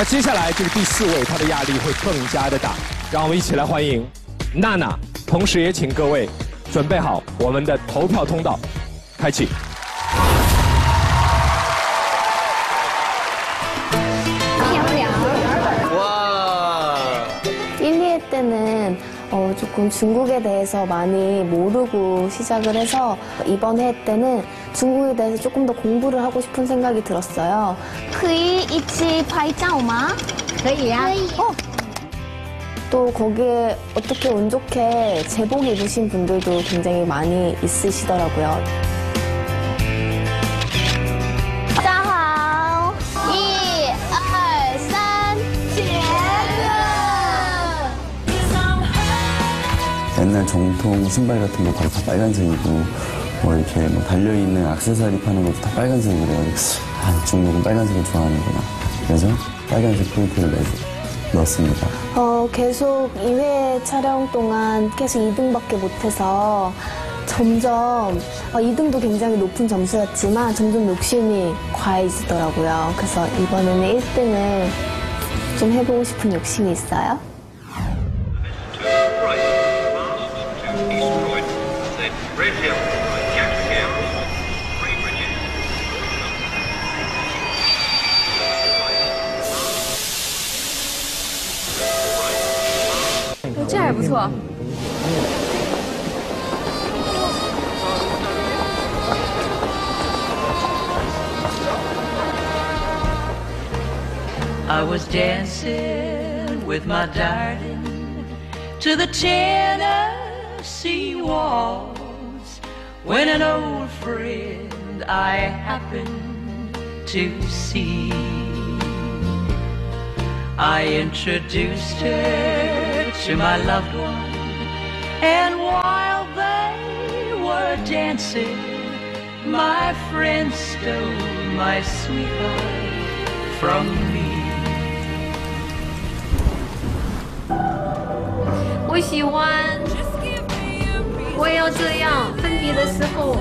那接下来就是第四位，他的压力会更加的大，让我们一起来欢迎娜娜，同时也请各位准备好我们的投票通道，开启。漂亮。哇。 어, 조금 중국에 대해서 많이 모르고 시작을 해서 이번 해 때는 중국에 대해서 조금 더 공부를 하고 싶은 생각이 들었어요. 可以一起拍照吗?可以呀.可以. 어! 또 거기에 어떻게 운 좋게 제복 입으신 분들도 굉장히 많이 있으시더라고요. 옛날 정통 신발 같은 거 바로 다 빨간색이고 뭐 이렇게 뭐 달려있는 악세사리 파는 것도 다 빨간색이고 그래가 아, 중국은 빨간색을 좋아하는구나. 그래서 빨간색 포인트를 내고 넣었습니다. 어, 계속 2회 촬영 동안 계속 2등밖에 못해서 점점 어, 2등도 굉장히 높은 점수였지만 점점 욕심이 과해지더라고요. 그래서 이번에는 1등을 좀 해보고 싶은 욕심이 있어요. Bridge, bridge him. Catch was dancing with my darling to the Tennessee waltz when an old friend I happened to see. I introduced her to my loved one, and while they were dancing, my friend stole my sweetheart from me. I 我也要这样，分别的时候。